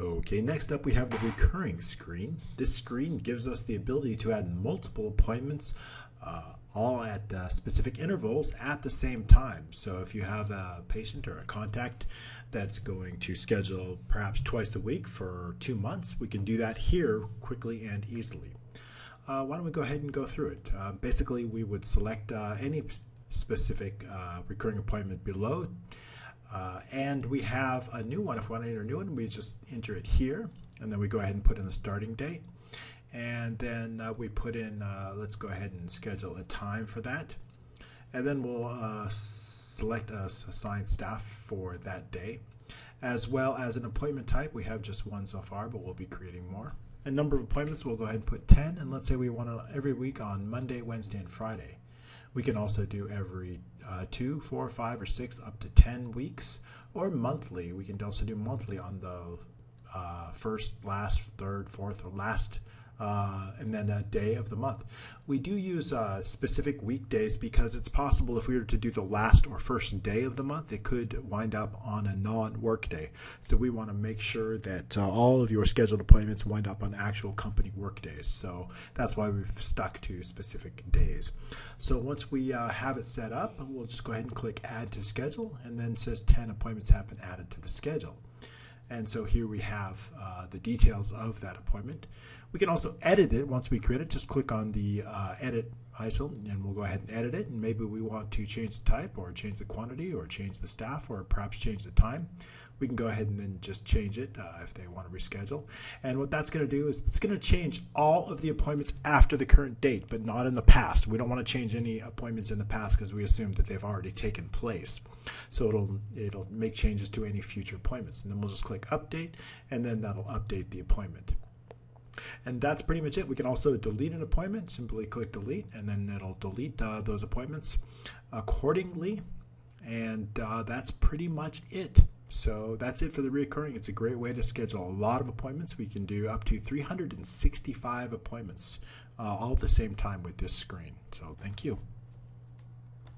Okay, next up we have the recurring screen. This screen gives us the ability to add multiple appointments uh, all at uh, specific intervals at the same time. So if you have a patient or a contact that's going to schedule perhaps twice a week for two months, we can do that here quickly and easily. Uh, why don't we go ahead and go through it? Uh, basically, we would select uh, any specific uh, recurring appointment below. Uh, and we have a new one. If we want to enter a new one, we just enter it here, and then we go ahead and put in the starting date. And then uh, we put in, uh, let's go ahead and schedule a time for that. And then we'll uh, select a assigned staff for that day, as well as an appointment type. We have just one so far, but we'll be creating more. A number of appointments, we'll go ahead and put 10. And let's say we want to every week on Monday, Wednesday, and Friday. We can also do every uh, two, four, five, or six, up to 10 weeks, or monthly. We can also do monthly on the uh, first, last, third, fourth, or last uh, and then a day of the month. We do use uh, specific weekdays because it's possible if we were to do the last or first day of the month, it could wind up on a non work day. So we want to make sure that uh, all of your scheduled appointments wind up on actual company work days. So that's why we've stuck to specific days. So once we uh, have it set up, we'll just go ahead and click add to schedule and then says 10 appointments have been added to the schedule. And so here we have uh, the details of that appointment. We can also edit it once we create it. Just click on the uh, edit And we'll go ahead and edit it. And maybe we want to change the type or change the quantity or change the staff or perhaps change the time we can go ahead and then just change it uh, if they want to reschedule. And what that's going to do is it's going to change all of the appointments after the current date, but not in the past. We don't want to change any appointments in the past because we assume that they've already taken place. So it'll it'll make changes to any future appointments, and then we'll just click update, and then that'll update the appointment. And that's pretty much it. We can also delete an appointment. Simply click delete, and then it'll delete uh, those appointments accordingly. And uh, that's pretty much it. So that's it for the recurring. It's a great way to schedule a lot of appointments. We can do up to 365 appointments uh, all at the same time with this screen. So thank you.